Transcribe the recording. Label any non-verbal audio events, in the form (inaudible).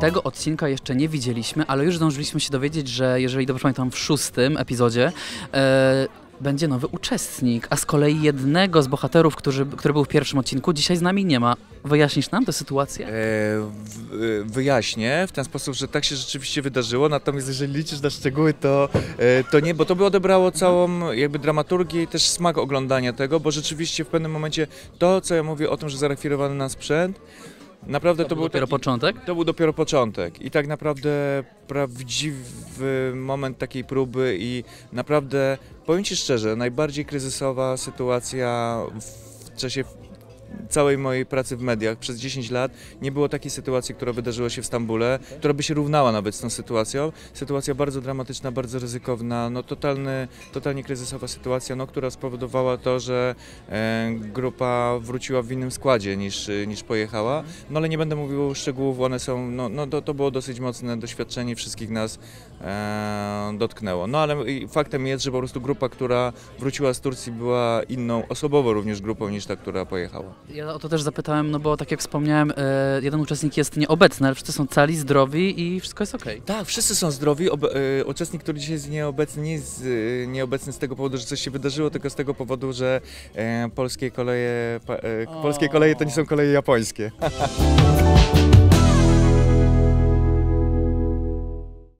Tego odcinka jeszcze nie widzieliśmy, ale już zdążyliśmy się dowiedzieć, że jeżeli dobrze pamiętam, w szóstym epizodzie e, będzie nowy uczestnik, a z kolei jednego z bohaterów, który, który był w pierwszym odcinku, dzisiaj z nami nie ma. Wyjaśnisz nam tę sytuację? E, w- e, wyjaśnię w ten sposób, że tak się rzeczywiście wydarzyło, natomiast jeżeli liczysz na szczegóły, to, e, to nie, bo to by odebrało całą jakby dramaturgię i też smak oglądania tego, bo rzeczywiście w pewnym momencie to, co ja mówię o tym, że zarekwirowany na sprzęt, naprawdę to, To był był dopiero taki, początek. To był dopiero początek i tak naprawdę prawdziwy moment takiej próby i naprawdę, powiem Ci szczerze, najbardziej kryzysowa sytuacja w czasie całej mojej pracy w mediach przez 10 lat nie było takiej sytuacji, która wydarzyła się w Stambule, która by się równała nawet z tą sytuacją. Sytuacja bardzo dramatyczna, bardzo ryzykowna, no totalny, totalnie kryzysowa sytuacja, no, która spowodowała to, że e, grupa wróciła w innym składzie niż, niż pojechała. No ale nie będę mówił szczegółów, one są, no, no to, to było dosyć mocne doświadczenie, wszystkich nas e, dotknęło. No ale faktem jest, że po prostu grupa, która wróciła z Turcji była inną, osobowo również grupą niż ta, która pojechała. Ja o to też zapytałem, no bo tak jak wspomniałem, e, jeden uczestnik jest nieobecny, ale wszyscy są cali, zdrowi i wszystko jest okej. Tak, wszyscy są zdrowi. Ob- e, uczestnik, który dzisiaj jest nieobecny, nie jest e, nieobecny z tego powodu, że coś się wydarzyło, tylko z tego powodu, że polskie koleje, polskie koleje to nie są koleje japońskie. (laughs)